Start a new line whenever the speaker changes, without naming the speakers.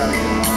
Obrigado.